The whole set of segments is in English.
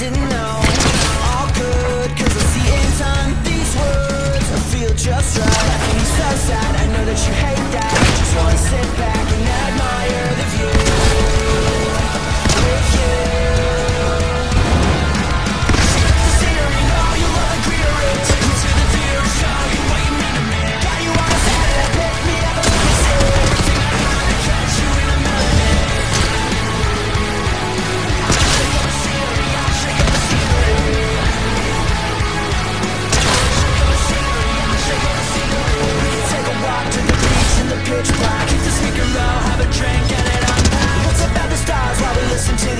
didn't know.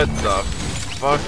What the fuck?